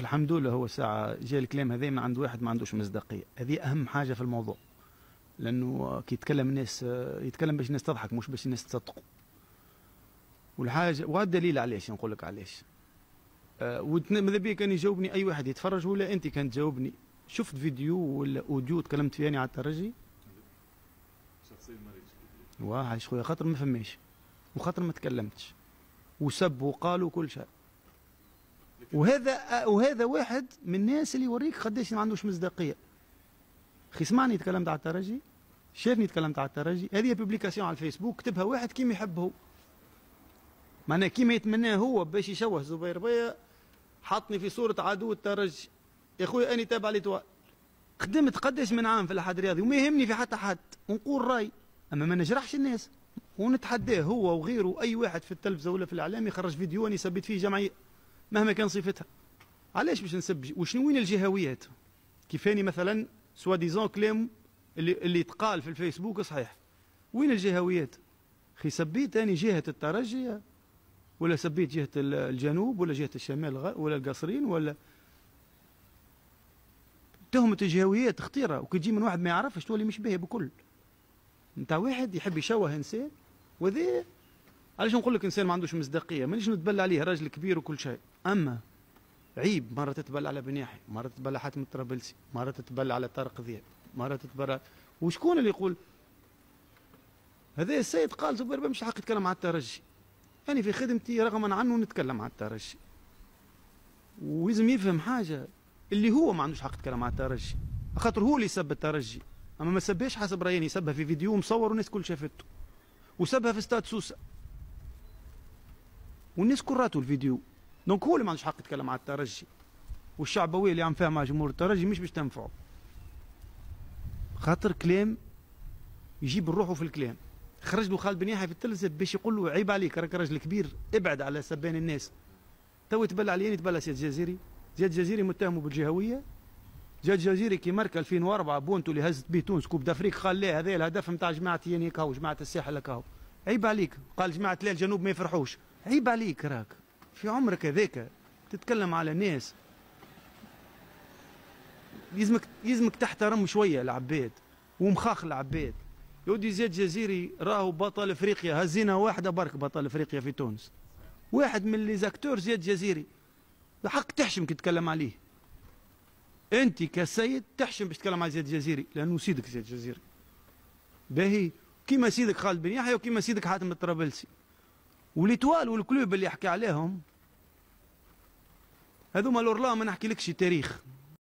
الحمد لله هو ساعة جاء الكلام هذا من عند واحد ما عندوش مصداقية. هذه أهم حاجة في الموضوع. لأنه كي يتكلم الناس يتكلم باش الناس تضحك مش باش الناس تصدقوا. والحاجة والدليل علاش؟ نقول لك علاش. أه ماذا بيا كان يجاوبني أي واحد يتفرج ولا أنت كان تجاوبني. شفت فيديو ولا أوديو تكلمت فيني على الترجي؟ شخصيا ما ريتش واه خويا خاطر ما فماش. وخاطر ما تكلمتش. وسب وقال وكل شيء. وهذا وهذا واحد من الناس اللي يوريك قداش ما عندوش مصداقية. أخي سمعني تكلمت على الترجي شافني تكلمت على الترجي. هذه publication على الفيسبوك كتبها واحد كيما يحب هو. معناها كيما يتمناه هو باش يشوه زبير بيا حطني في صورة عدو الترجي يا خويا أني تابع لتوا. خدمت قداش من عام في الأحد الرياضي وما يهمني في حتى حد. ونقول رأي. أما ما نجرحش الناس. ونتحداه هو وغيره أي واحد في التلفزة ولا في الإعلام يخرج فيديو أني سبيت فيه جمعية. مهما كان صفتها. علاش باش نسب؟ وشنو وين الجهويات كيفاني مثلا soi-disant كلام اللي اللي تقال في الفيسبوك صحيح. وين الجهويات خي سبيت أني جهة الترجي ولا سبيت جهة الجنوب ولا جهة الشمال ولا القصرين ولا تهمة الجهويات خطيرة. وكي تجي من واحد ما يعرفش تولي مش باهي بكل. نتاع واحد يحب يشوه إنسان وذي علاش نقول لك إنسان ما عندوش مصداقية؟ مانيش نتبلى عليه راجل كبير وكل شيء. أما عيب مرة تتبلى على بنياحي مرة تتبلى حاتم الطرابلسي مرة تتبلى على طارق ذياب مرة تتبلى وشكون اللي يقول؟ هذا السيد قال زبير مش حق يتكلم على الترجي. أنا في خدمتي رغما عنه نتكلم على الترجي. ولازم يفهم حاجة اللي هو ما عندوش حق يتكلم على الترجي. خاطر هو اللي سب الترجي. أما ما سباش حسب رأيي سبها في فيديو مصور والناس كل شافته وسبها في استاد سوسة والناس كل راتوا الفيديو. donc هو اللي ما عندوش حق يتكلم على الترجي. والشعبويه اللي عامل فيها مع جمهور الترجي مش باش تنفعه. خاطر كلام يجيب روحه في الكلام. خرج له خالد بن يحيى في التلفزة باش يقول له عيب عليك راك راجل كبير ابعد على سبان الناس. تو يتبلى عليا يتبلى سيد جزيري زياد جزيري متهم بالجهوية. زياد جزيري كي مارك 2004 بونتو اللي هزت به تونس coupe d'Afrique قال لا هذا الهدف نتاع جماعة يانيك هاو جماعة الساحل هكاو عيب عليك. قال جماعة لا الجنوب ما يفرحوش؟ عيب عليك راك. في عمرك هذاك تتكلم على ناس يلزمك يلزمك تحترم شوية العباد ومخاخ العباد. يودي زياد جزيري راهو بطل أفريقيا هزينا واحدة برك بطل أفريقيا في تونس. واحد من les acteurs زياد جزيري. بحق تحشم كي تتكلم عليه. أنت كسيد تحشم باش تتكلم على زياد جزيري لأنه سيدك زياد جزيري. باهي كيما سيدك خالد بن يحيى وكيما سيدك حاتم الطرابلسي. و l'Étoile وال club اللي يحكي عليهم هذوما لورلا ما نحكي لكش تاريخ.